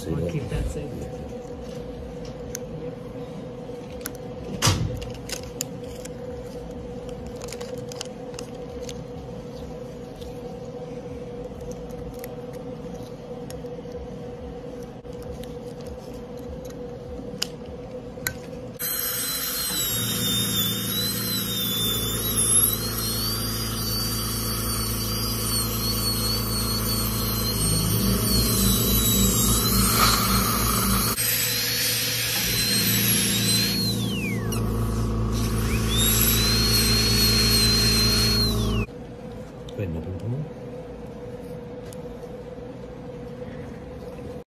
We'll keep that safe. 被你通通。